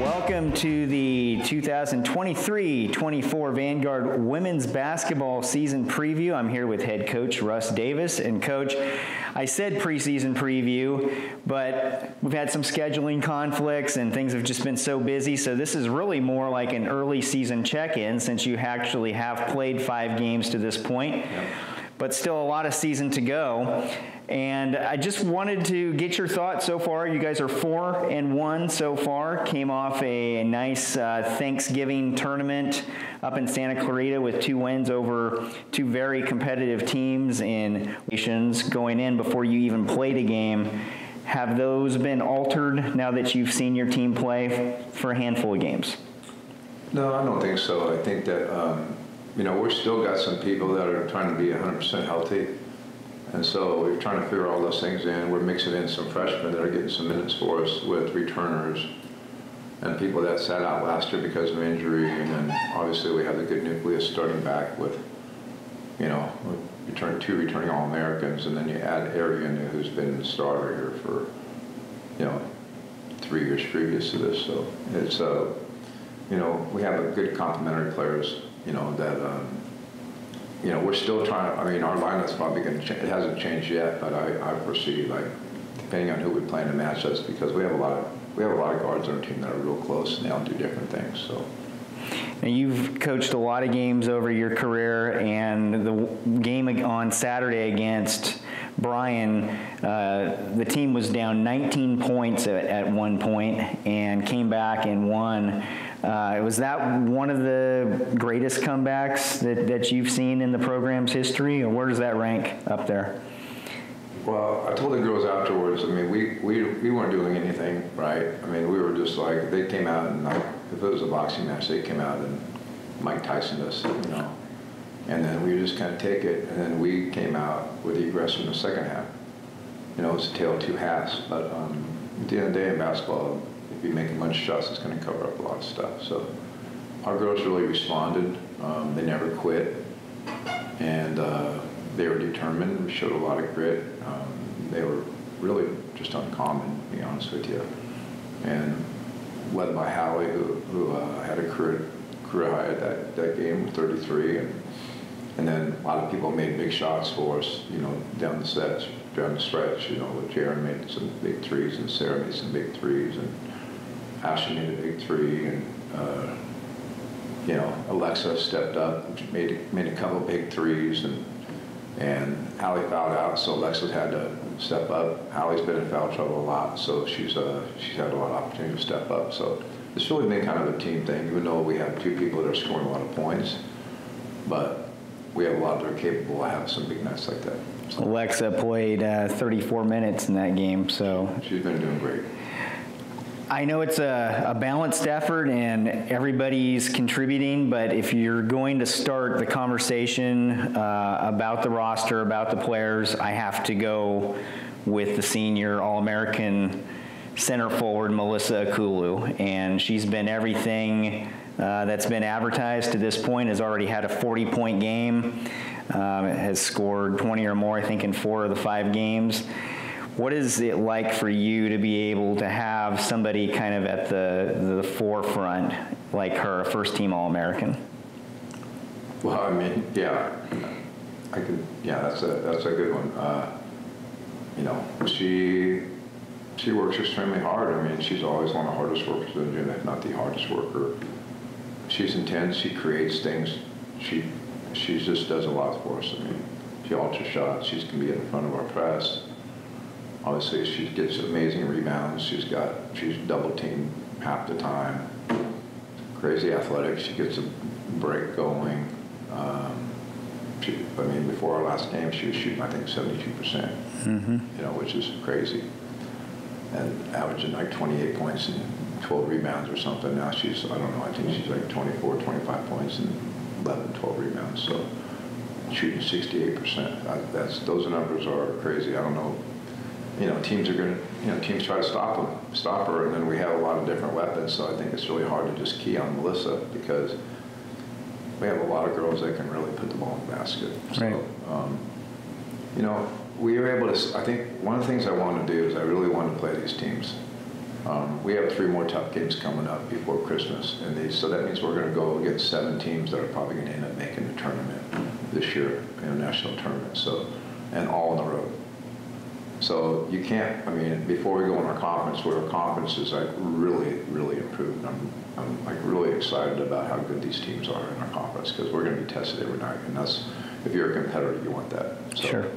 Welcome to the 2023-24 Vanguard Women's Basketball Season Preview. I'm here with head coach Russ Davis. And coach, I said preseason preview, but we've had some scheduling conflicts and things have just been so busy. So this is really more like an early season check-in since you actually have played five games to this point. Yep but still a lot of season to go. And I just wanted to get your thoughts so far. You guys are four and one so far. Came off a nice uh, Thanksgiving tournament up in Santa Clarita with two wins over two very competitive teams in nations going in before you even played a game. Have those been altered now that you've seen your team play for a handful of games? No, I don't think so. I think that um, you know, we've still got some people that are trying to be 100% healthy. And so we're trying to figure all those things in. We're mixing in some freshmen that are getting some minutes for us with returners and people that sat out last year because of injury. And then obviously we have the good nucleus starting back with, you know, return two returning All-Americans. And then you add Arian, who's been the starter here for, you know, three years previous to this. So it's, uh, you know, we have a good complementary players you know, that, um, you know, we're still trying, to. I mean, our lineup's probably going to change. It hasn't changed yet, but I, I foresee, like, depending on who we plan to match us, because we have a lot of, we have a lot of guards on our team that are real close and they all do different things, so. Now you've coached a lot of games over your career, and the game on Saturday against Bryan, uh, the team was down 19 points at, at one point and came back and won. Uh, was that one of the greatest comebacks that, that you've seen in the program's history, or where does that rank up there? Well, I told the girls afterwards, I mean, we, we, we weren't doing anything, right? I mean, we were just like, they came out and like, if it was a boxing match, they came out and Mike Tyson us, you know. And then we just kind of take it, and then we came out with the aggression in the second half. You know, it's a tale of two halves, but um, at the end of the day in basketball, you make a bunch of shots, it's going to cover up a lot of stuff. So our girls really responded. Um, they never quit, and uh, they were determined. We showed a lot of grit. Um, they were really just uncommon, to be honest with you. And led by Hallie, who, who uh, had a career, career high at that, that game, 33. And, and then a lot of people made big shots for us, you know, down the sets, down the stretch. You know, Jaron made some big threes, and Sarah made some big threes, and Ashley made a big three, and uh, you know, Alexa stepped up, made made a couple big threes, and and Hallie fouled out, so Alexa's had to step up. Hallie's been in foul trouble a lot, so she's uh, she's had a lot of opportunity to step up. So it's really been kind of a team thing, even though we have two people that are scoring a lot of points, but we have a lot that are capable of having some big nights like that. So. Alexa played uh, 34 minutes in that game, so she's been doing great. I know it's a, a, balanced effort and everybody's contributing, but if you're going to start the conversation uh, about the roster, about the players, I have to go with the senior All American center forward, Melissa Akullu. And she's been everything uh, that's been advertised to this point, has already had a 40 point game, um, has scored 20 or more, I think, in four of the five games. What is it like for you to be able to have somebody kind of at the, the forefront like her, a first team All American? Well, I mean, yeah, I could, yeah, that's a, that's a good one. Uh, you know, she, she works extremely hard. I mean, she's always one of the hardest workers in the gym, if not the hardest worker. She's intense. She creates things. She, she just does a lot for us. I mean, she alters shots. She can be in front of our press. Obviously, she gets amazing rebounds. She's got she's double teamed half the time. Crazy athletic. She gets a break going. Um, she, I mean, before our last game, she was shooting I think 72 percent. Mm-hmm. You know, which is crazy. And averaging like 28 points and 12 rebounds or something. Now she's I don't know. I think she's like 24, 25 points and 11, 12 rebounds. So shooting 68 percent. That's those numbers are crazy. I don't know you know, teams are going to, you know, teams try to stop them, stop her, and then we have a lot of different weapons. So I think it's really hard to just key on Melissa because we have a lot of girls that can really put the ball in the basket. So, right. um, you know, we were able to. I think one of the things I wanted to do is I really wanted to play these teams, Um, we have three more tough games coming up before Christmas, and these, so that means we're going to go against seven teams that are probably going to end up making the tournament this year, international tournament. So, and all on the road. So you can't. I mean, before we go on our conference, where our conference is like really, really improved. I'm, I'm like really excited about how good these teams are in our conference because we're going to be tested every night, and that's if you're a competitor, you want that. So, sure.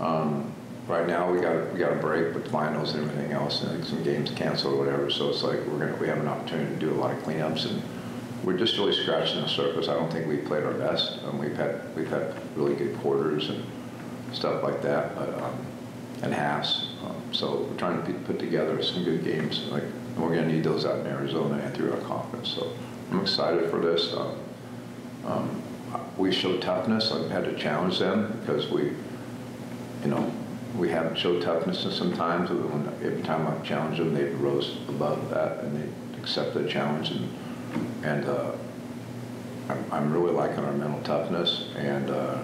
Um, right now we got we got a break with finals and everything else, and some games canceled or whatever. So it's like we're gonna we have an opportunity to do a lot of cleanups, and we're just really scratching the surface. I don't think we played our best. Um, we've had we've had really good quarters and stuff like that, but um, and halves. Um, so we're trying to put together some good games. Like we're gonna need those out in Arizona and through our conference. So I'm excited for this. Um, um, we showed toughness. I've had to challenge them because we, you know, we haven't showed toughness in some times. Every time I've challenged them, they've rose above that and they accept the challenge. And, and uh, I'm, I'm, really liking our mental toughness and uh,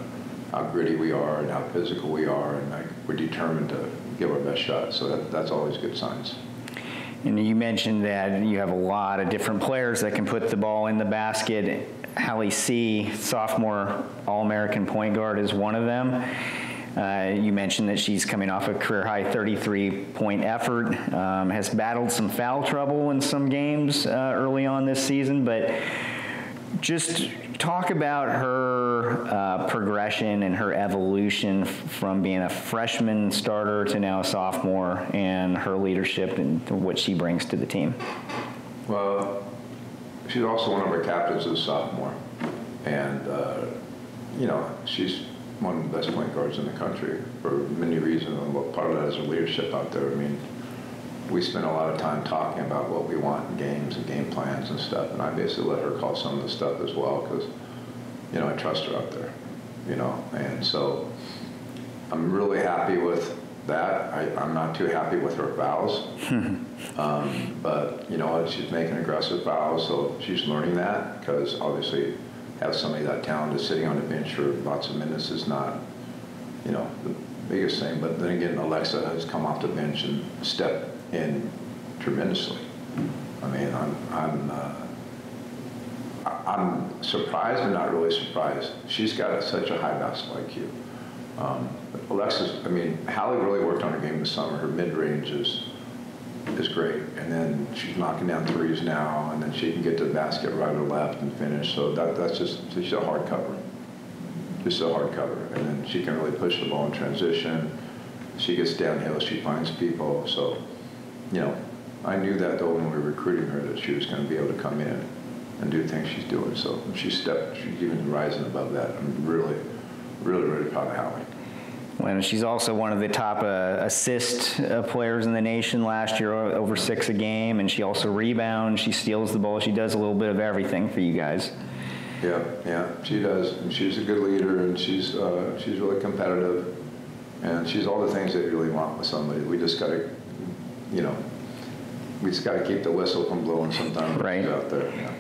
how gritty we are and how physical we are. And like, we're determined to give our best shot. So that, that's always good signs. And you mentioned that you have a lot of different players that can put the ball in the basket. Hallie C, sophomore All American point guard, is one of them. Uh, you mentioned that she's coming off a career high 33 point effort, um, has battled some foul trouble in some games uh, early on this season, but just talk about her uh, progression and her evolution from being a freshman starter to now a sophomore and her leadership and what she brings to the team. Well, she's also one of our captains as a sophomore. And, uh, you know, she's one of the best point guards in the country for many reasons. And part of that is her leadership out there. I mean, we spend a lot of time talking about what we want in games and game plans and stuff. And I basically let her call some of the stuff as well because, you know, I trust her out there, you know. And so I'm really happy with that. I, am not too happy with her fouls. um, but, you know, she's making aggressive fouls, so she's learning that because obviously have somebody that talented sitting on the bench for lots of minutes is not, you know, the biggest thing. But then again, Alexa has come off the bench and stepped in tremendously. I mean, I'm, I'm, uh, I'm surprised but not really surprised. She's got such a high basketball IQ. Um, Alexis, I mean, Hallie really worked on her game this summer. Her mid-range is is great. And then she's knocking down threes now, and then she can get to the basket right or left and finish. So that, that's just she's a hard cover. Just a hard cover. And then she can really push the ball in transition. She gets downhill, she finds people. So, you know, I knew that though when we were recruiting her that she was going to be able to come in and do things she's doing. So she stepped, she's even rising above that. I'm really, really, really proud of Hallie. When she's also one of the top uh, assist uh, players in the nation last year, over six a game, and she also rebounds. She steals the ball. She does a little bit of everything for you guys. Yeah, yeah, she does. And she's a good leader, and she's uh, she's really competitive, and she's all the things that you really want with somebody. We just got to, you know, we just got to keep the whistle from blowing sometimes right. out there. Yeah.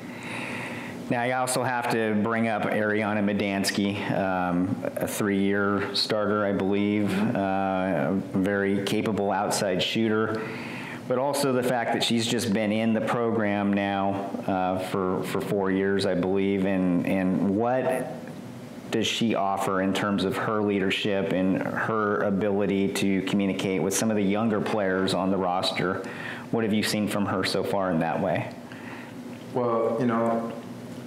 Now, I also have to bring up Ariana Medansky, um, a three year starter, I believe, uh, a very capable outside shooter, but also the fact that she's just been in the program now uh, for, for four years, I believe, and, and what does she offer in terms of her leadership and her ability to communicate with some of the younger players on the roster? What have you seen from her so far in that way? Well, you know,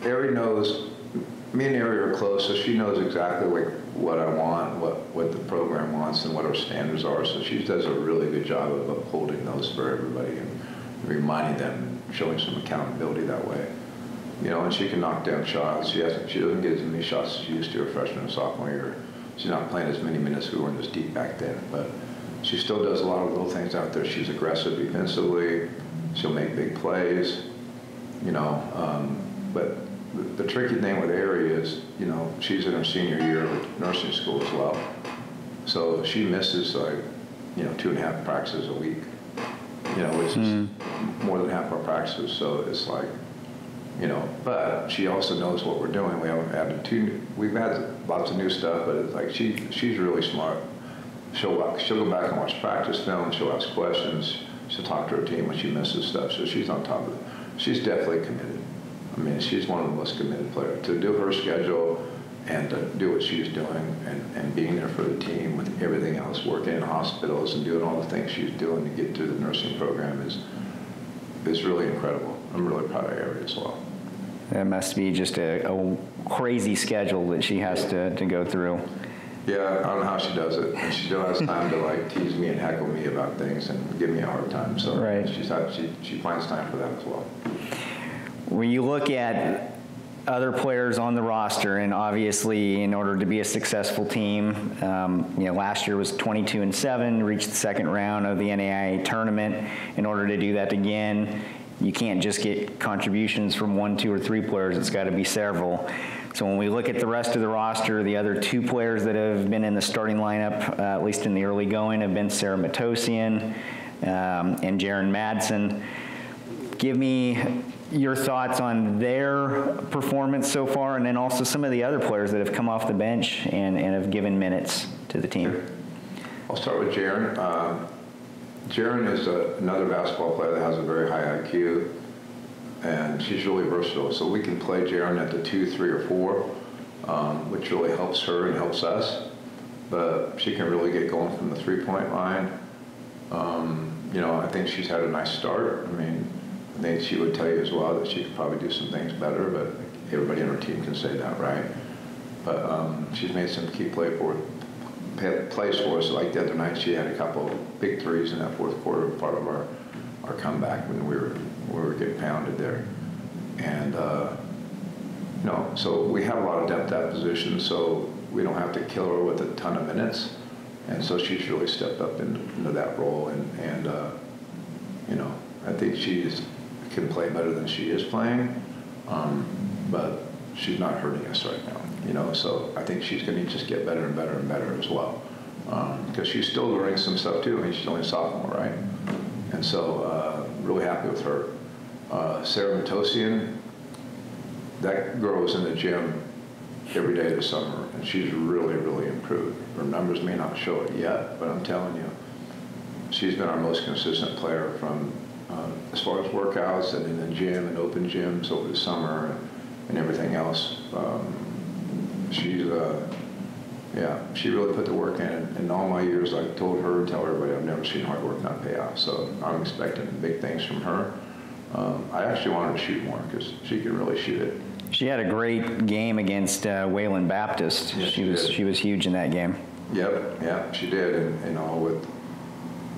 Ari knows, me and Ari are close, so she knows exactly like what I want, what, what the program wants, and what our standards are. So she does a really good job of upholding those for everybody and reminding them, showing some accountability that way. You know, and she can knock down shots. She hasn't, she doesn't get as many shots as she used to her freshman and sophomore year. She's not playing as many minutes. We weren't as deep back then, but she still does a lot of little things out there. She's aggressive defensively. She'll make big plays. You know, um, but the, the tricky thing with Ari is, you know, she's in her senior year of nursing school as well. So she misses like, you know, two and a half practices a week, you know, which mm. is more than half our practices. So it's like, you know, but she also knows what we're doing. We haven't added two, we've had lots of new stuff, but it's like she, she's really smart. She'll, she'll go back and watch practice film. She'll ask questions. She'll talk to her team when she misses stuff. So she's on top of it. She's definitely committed. I mean, she's one of the most committed players. To do her schedule and to do what she's doing and, and being there for the team with everything else, working in hospitals and doing all the things she's doing to get through the nursing program is is really incredible. I'm really proud of Ari as well. That must be just a, a crazy schedule that she has to, to go through. Yeah, I don't know how she does it. And she still has time to like tease me and heckle me about things and give me a hard time. So right. she's had, she she finds time for that as well. When you look at other players on the roster, and obviously, in order to be a successful team, um, you know, last year was 22 and seven, reached the second round of the NAIA tournament. In order to do that again, you can't just get contributions from one, two, or three players. It's got to be several. So when we look at the rest of the roster, the other two players that have been in the starting lineup, uh, at least in the early going, have been Sarah Matosian um, and Jaron Madsen. Give me your thoughts on their performance so far, and then also some of the other players that have come off the bench and, and have given minutes to the team. I'll start with Jaron. Uh, Jaron is a, another basketball player that has a very high IQ and she's really versatile. So we can play Jaron at the two, three, or four, um, which really helps her and helps us. But she can really get going from the three-point line. Um, you know, I think she's had a nice start. I mean, I think she would tell you as well that she could probably do some things better, but everybody on her team can say that, right? But um, she's made some key play for plays for us. Like the other night, she had a couple big threes in that fourth quarter, part of our our comeback when we were we were getting pounded there, and uh, you know, so we have a lot of depth at position, so we don't have to kill her with a ton of minutes, and so she's really stepped up into, into that role, and and uh, you know, I think she can play better than she is playing, um, but she's not hurting us right now, you know. So I think she's going to just get better and better and better as well, because um, she's still learning some stuff too. I mean, she's only a sophomore, right? And so, uh, really happy with her. Uh, Sarah Matosian, that girl was in the gym every day this summer, and she's really, really improved. Her numbers may not show it yet, but I'm telling you, she's been our most consistent player from uh, as far as workouts and in the gym and open gyms over the summer and, and everything else. Um, she's uh, yeah, she really put the work in. In all my years, I've told her and tell everybody I've never seen hard work not pay off. So I'm expecting big things from her. Um, I actually want her to shoot more because she can really shoot it. She had a great game against uh, Wayland Baptist. Yes, she, she was she was huge in that game. Yep, yeah, she did, and you know with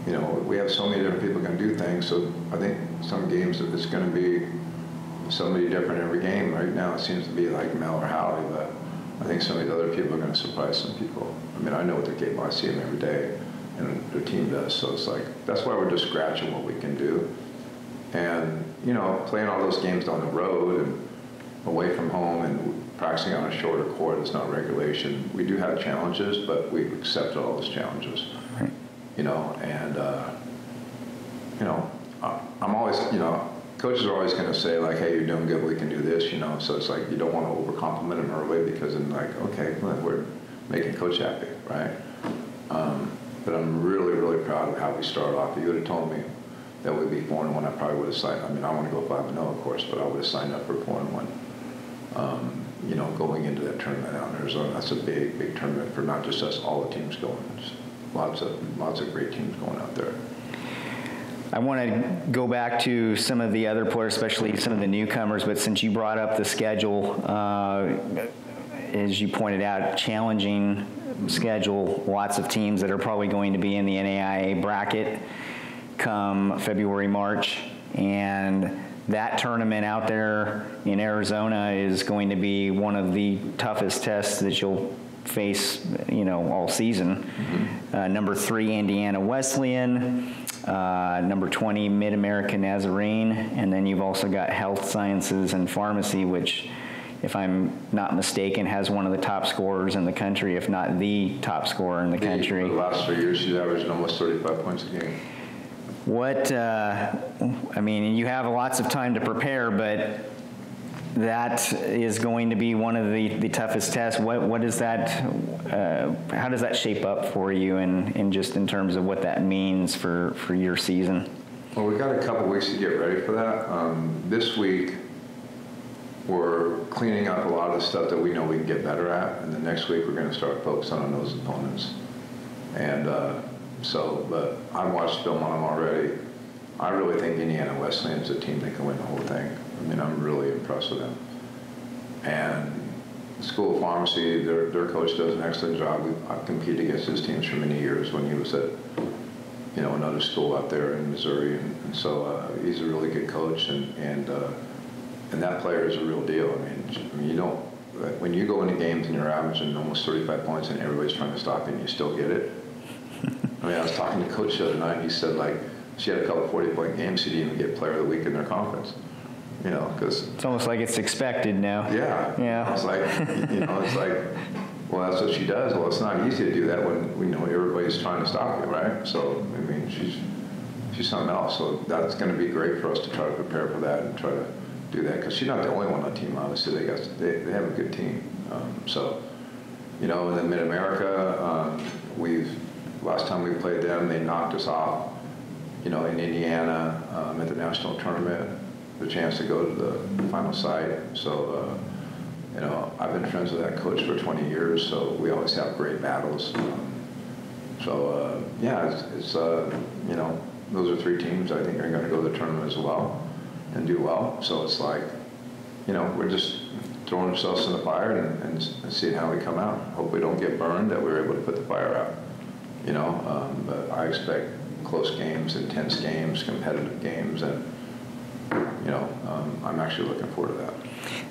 you know we have so many different people can do things. So I think some games it's going to be somebody different every game. Right now it seems to be like Mel or Hallie, but I think some of these other people are going to surprise some people. I mean, I know what they're capable. I see them every day, and their team does. So it's like that's why we're just scratching what we can do, and you know, playing all those games on the road and away from home and practicing on a shorter court. It's not regulation. We do have challenges, but we've accepted all those challenges. You know, and uh, you know, I'm always, you know, coaches are always going to say like, "Hey, you're doing good. We can do this," you know. So it's like you don't want to over compliment them early because then like, okay, we're making coach happy, right? Um, but I'm really, really proud of how we started off. If you would have told me that we'd be four and one, I probably would have signed. I mean, I want to go five and zero, oh, of course, but I would have signed up for four and one. Um, you know, going into that tournament out in Arizona, that's a big, big tournament for not just us, all the teams going. Lots of, lots of great teams going out there. I want to go back to some of the other players, especially some of the newcomers, but since you brought up the schedule, uh, as you pointed out, challenging schedule, lots of teams that are probably going to be in the NAIA bracket come February, March, and that tournament out there in Arizona is going to be one of the toughest tests that you'll face, you know, all season. Mm-hmm. Uh, number three, Indiana Wesleyan uh, number 20, Mid America Nazarene, and then you've also got Health Sciences and Pharmacy, which, if I'm not mistaken, has one of the top scorers in the country, if not the top scorer in the, the country. For the last three years, she's averaged almost 35 points a game. What, uh, I mean, you have lots of time to prepare, but that is going to be one of the, the toughest tests. What what is that? Uh, how does that shape up for you, and in, in just in terms of what that means for for your season? Well, we've got a couple weeks to get ready for that. Um, this week, we're cleaning up a lot of the stuff that we know we can get better at, and the next week we're going to start focusing on those opponents. And uh, so, but I've watched film on them already. I really think Indiana Wesleyan's a team that can win the whole thing. I mean, I'm really impressed with them. And School of Pharmacy, their, their coach does an excellent job. I've competed against his teams for many years when he was at, you know, another school out there in Missouri. And, and so uh, he's a really good coach, and, and, uh, and that player is a real deal. I mean, I mean, you don't, when you go into games and you're averaging almost 35 points and everybody's trying to stop you and you still get it. I mean, I was talking to coach the other night, and he said, like, she had a couple 40-point games, she didn't even get player of the week in their conference you know, because it's almost like it's expected now. Yeah, yeah. It's like you know, it's like, well, that's what she does. Well, it's not easy to do that when we know everybody's trying to stop you, right? So I mean, she's she's something else. So that's going to be great for us to try to prepare for that and try to do that because she's not the only one on the team. Obviously, they got they, they have a good team. Um, so you know, in the Mid America, um, we've last time we played them, they knocked us off. You know, in Indiana um, at the national tournament the chance to go to the final site. So, uh, you know, I've been friends with that coach for 20 years, so we always have great battles. Um, so, uh, yeah, it's, it's uh, you know, those are three teams I think are going to go to the tournament as well and do well. So it's like, you know, we're just throwing ourselves in the fire and, and, and seeing how we come out. Hope we don't get burned, that we're able to put the fire out. You know, um, but I expect close games, intense games, competitive games, and you know, um, I'm actually looking forward to that.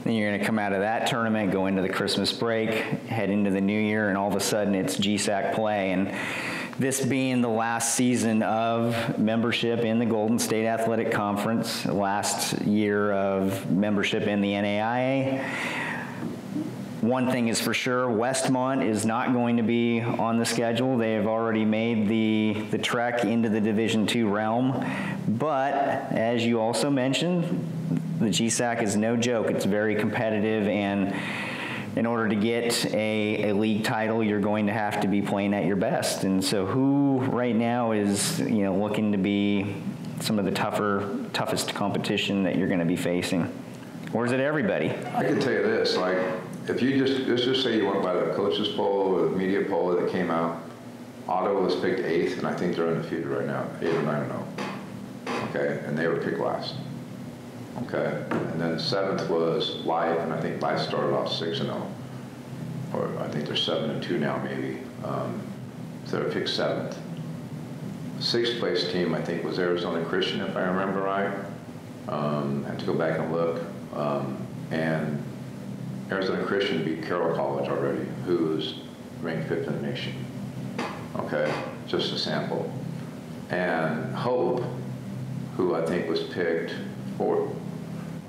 Then you're going to come out of that tournament, go into the Christmas break, head into the new year, and all of a sudden it's GSAC play. And this being the last season of membership in the Golden State Athletic Conference, last year of membership in the NAIA. One thing is for sure, Westmont is not going to be on the schedule. They have already made the, the trek into the Division two realm. But as you also mentioned, the GSAC is no joke. It's very competitive and in order to get a, a, league title, you're going to have to be playing at your best. And so, who right now is you know looking to be some of the tougher, toughest competition that you're going to be facing, or is it everybody? I can tell you this: like if you just let's just say you went by the coaches poll or the media poll that came out, Ottawa was picked eighth, and I think they're undefeated right now, eight or nine or oh. Okay, and they were picked last. Okay, and then seventh was Life, and I think Life started off six and zero, oh. or I think they're seven and two now maybe. Um, so they're picked seventh. Sixth place team I think was Arizona Christian, if I remember right. Um, I have to go back and look. Um, and Arizona Christian beat Carroll College already, who's ranked fifth in the nation. Okay, just a sample. And Hope, who I think was picked for,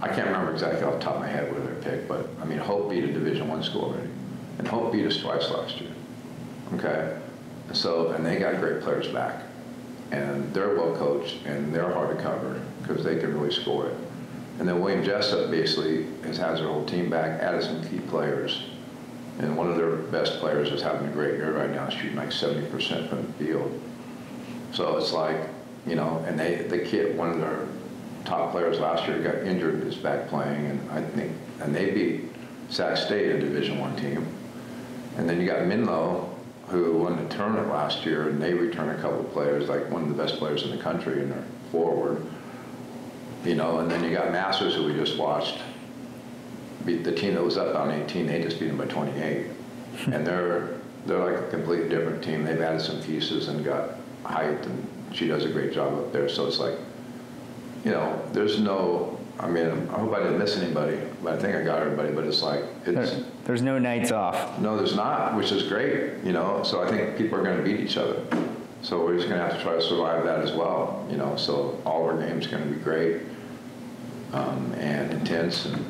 I can't remember exactly off the top of my head where they're picked, but I mean, Hope beat a Division One school already. And Hope beat us twice last year. Okay? And so, and they got great players back. And they're well coached and they're hard to cover because they can really score it. And then William Jessup basically has, has their whole team back, added some key players. And one of their best players is having a great year right now, shooting like 70% from the field. So it's like, you know, and they, the kid, one of their top players last year got injured, is back playing, and I think, and they beat Sac State, a Division One team. And then you got Menlo, who won the tournament last year, and they returned a couple of players, like one of the best players in the country, and they're forward you know, and then you got Masters, who we just watched. Beat the team that was up on 18, they just beat them by 28. Hmm. and they're they're like a completely different team. They've added some pieces and got height, and she does a great job up there. So it's like, you know, there's no. I mean, I hope I didn't miss anybody, but I think I got everybody. But it's like it's there's no nights off. No, there's not, which is great. You know, so I think people are going to beat each other. So we're just going to have to try to survive that as well. You know, so all our games going to be great um, and intense, and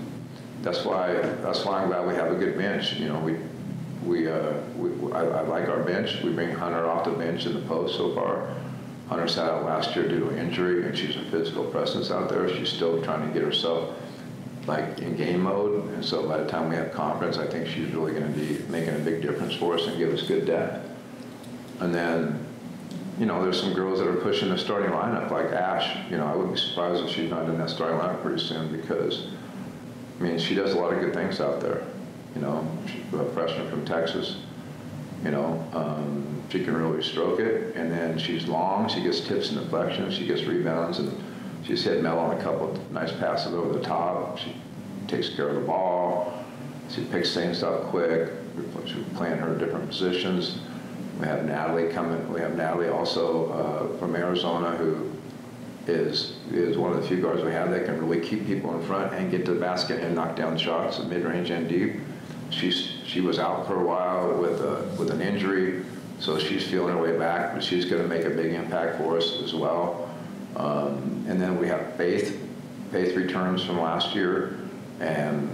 that's why that's why I'm glad we have a good bench. You know, we we, uh, we I, I, like our bench. We bring Hunter off the bench in the post so far. Hunter sat out last year due to injury, and she's a physical presence out there. She's still trying to get herself like in game mode, and so by the time we have conference, I think she's really going to be making a big difference for us and give us good depth. And then you know, there's some girls that are pushing the starting lineup, like Ash. You know, I wouldn't be surprised if she's not in that starting lineup pretty soon because, I mean, she does a lot of good things out there. You know, she's a freshman from Texas. You know, um, she can really stroke it, and then she's long. She gets tips and deflections. She gets rebounds, and she's hit Mel on a couple of nice passes over the top. She takes care of the ball. She picks things up quick. She's playing her different positions. We have Natalie coming. We have Natalie also uh, from Arizona who is is one of the few guards we have that can really keep people in front and get to the basket and knock down shots, mid range and deep. She's she was out for a while with a, with an injury, so she's feeling her way back, but she's going to make a big impact for us as well. Um, and then we have Faith. Faith returns from last year, and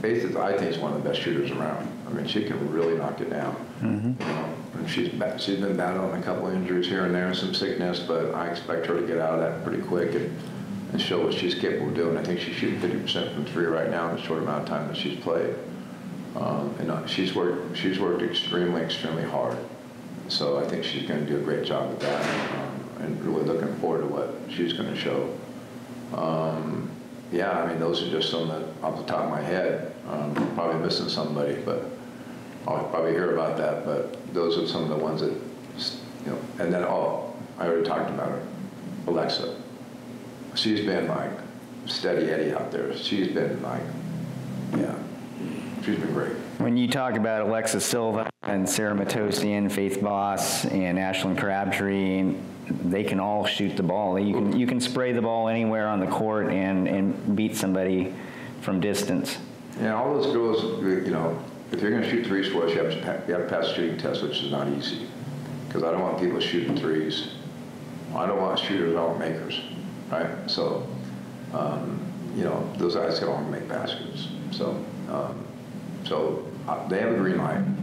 Faith, is, I think, is one of the best shooters around. I mean, she can really knock it down. Mm-hmm. You know, and she's she's been battling a couple injuries here and there and some sickness, but I expect her to get out of that pretty quick and, and show what she's capable of doing. I think she's shooting 50% from three right now in the short amount of time that she's played. Um, and uh, she's worked she's worked extremely extremely hard. So I think she's going to do a great job with that, um, and really looking forward to what she's going to show. Um, yeah, I mean those are just some that off the top of my head. Um, probably missing somebody, but I'll probably hear about that. But those are some of the ones that you know. And then oh, I already talked about her, Alexa. She's been like steady Eddie out there. She's been like, yeah, she's been great. When you talk about Alexa Silva and Sarah Matosian, Faith Boss, and Ashlyn Crabtree, they can all shoot the ball. You can you can spray the ball anywhere on the court and, and beat somebody from distance. Yeah, all those girls, you know, if you're going to shoot threes for us, you have to, you have to pass a shooting test, which is not easy. Because I don't want people shooting threes. I don't want shooters, I want makers, right? So, um, you know, those guys can all make baskets. So, um, so uh, they have a green light and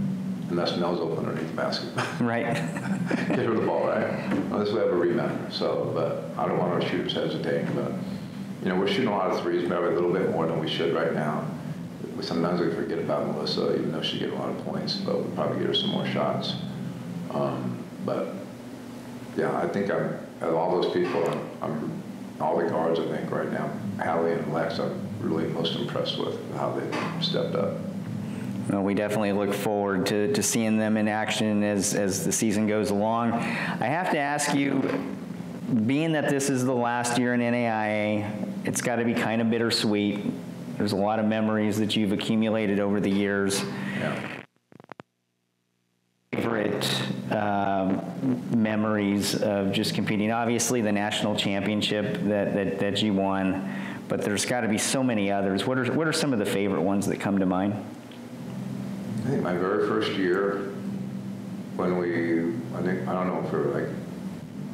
unless Mel's open underneath the basket. Right. Get her the ball, right? Unless we have a rebound. So, but I don't want our shooters hesitating. But, you know, we're shooting a lot of threes, maybe a little bit more than we should right now. Sometimes we forget about Melissa, even though she's get a lot of points, but we'll probably get her some more shots. Um, but, yeah, I think I'm, of all those people, I'm, I'm, all the guards, I think, right now, Hallie and Lex, I'm really most impressed with how they've stepped up. Well, we definitely look forward to, to seeing them in action as, as the season goes along. I have to ask you, being that this is the last year in NAIA, it's got to be kind of bittersweet. There's a lot of memories that you've accumulated over the years. Yeah. Favorite um, memories of just competing? Obviously, the national championship that, that, that you won, but there's got to be so many others. What are, what are some of the favorite ones that come to mind? I think my very first year, when we, I think, I don't know if we were like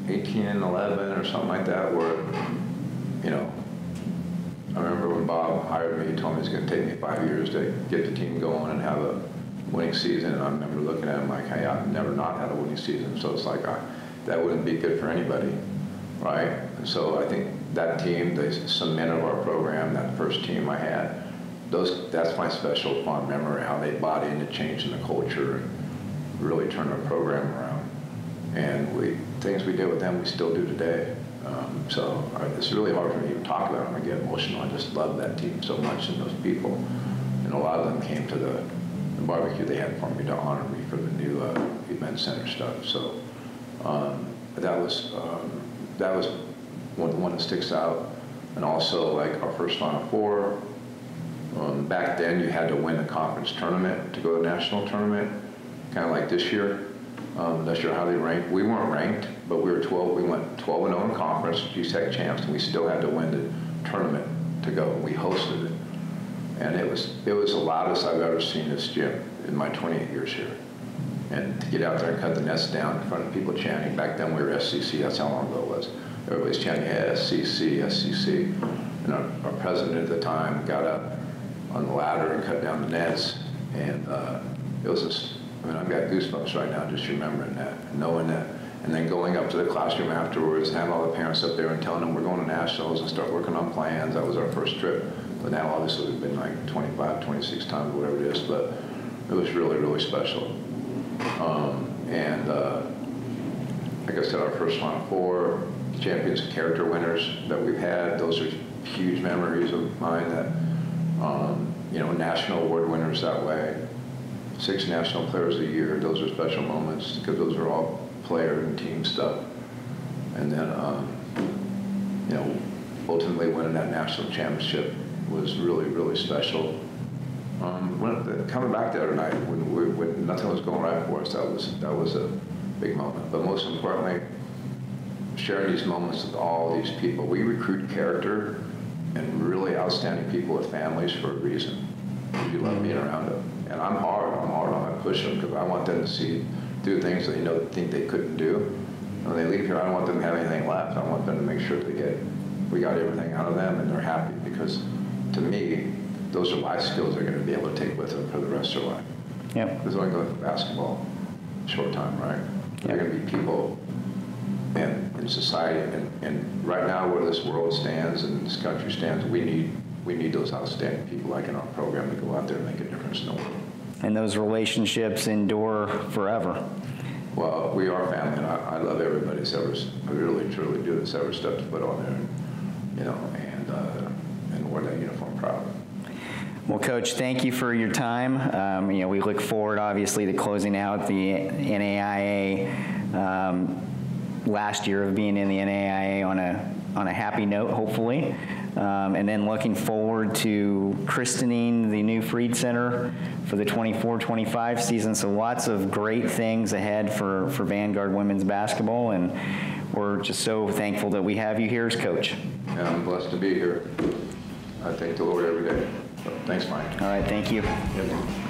18 and 11 or something like that, where, you know, I remember when Bob hired me, he told me it's going to take me five years to get the team going and have a winning season. And I remember looking at him like, hey, I've never not had a winning season. So it's like, I, that wouldn't be good for anybody, right? And so I think that team, the cement of our program, that first team I had, those that's my special fond memory how they bought into changing the culture and really turned our program around and we things we did with them we still do today um, so it's really hard for me to talk about them I get emotional. I just love that team so much and those people. And a lot of them came to the, the barbecue they had for me to honor me for the new uh, event center stuff. So um, that was um, that was one, one that sticks out. And also like our first final four um, back then, you had to win a conference tournament to go to a national tournament, kind of like this year. Um, not sure how they ranked. We weren't ranked, but we were 12. We went 12 and 0 in conference, GSAC champs, and we still had to win the tournament to go. We hosted it, and it was it was the loudest I've ever seen this gym in my 28 years here. And to get out there and cut the nets down in front of people chanting. Back then, we were SCC. That's how long ago it was. Everybody's chanting SCC, SCC. And our, our president at the time got up on the ladder and cut down the nets. And uh, it was just, I mean, I've got goosebumps right now just remembering that, knowing that. And then going up to the classroom afterwards, having all the parents up there and telling them we're going to nationals and start working on plans. That was our first trip. But now obviously we've been like 25, 26 times, whatever it is. But it was really, really special. Um, and uh, like I said, our first Final Four, champions and character winners that we've had. Those are huge memories of mine that, um, you know, national award winners that way. Six national players a year, those are special moments because those are all player and team stuff. And then, um, you know, ultimately winning that national championship was really, really special. Um, when, coming back the other night when, we, when nothing was going right for us, that was that was a big moment. But most importantly, sharing these moments with all these people. We recruit character and really outstanding people with families for a reason. You love being around them, and I'm hard. I'm hard on. Them. I push them because I want them to see do things that you know think they couldn't do. And when they leave here, I don't want them to have anything left. I want them to make sure they get we got everything out of them and they're happy because to me, those are life skills they're going to be able to take with them for the rest of their life. Yep. There's only going to basketball, short time, right? They're going to be people in, in society, and, and right now where this world stands and this country stands, we need we need those outstanding people like in our program to go out there and make a difference in the world. And those relationships endure forever. Well, we are family, and I, I love everybody ever, I really truly do, that's ever to put on there, and, you know, and, uh, and wore that uniform proud. Well, Coach, thank you for your time. Um, you know, we look forward, obviously, to closing out the NAIA um, last year of being in the NAIA on a on a happy note, hopefully, um, and then looking forward to christening the new Freed Center for the 24-25 season. So lots of great things ahead for for Vanguard women's basketball, and we're just so thankful that we have you here as coach. And I'm blessed to be here. I thank the Lord every day. So, thanks, Mike. All right, thank you. Yep.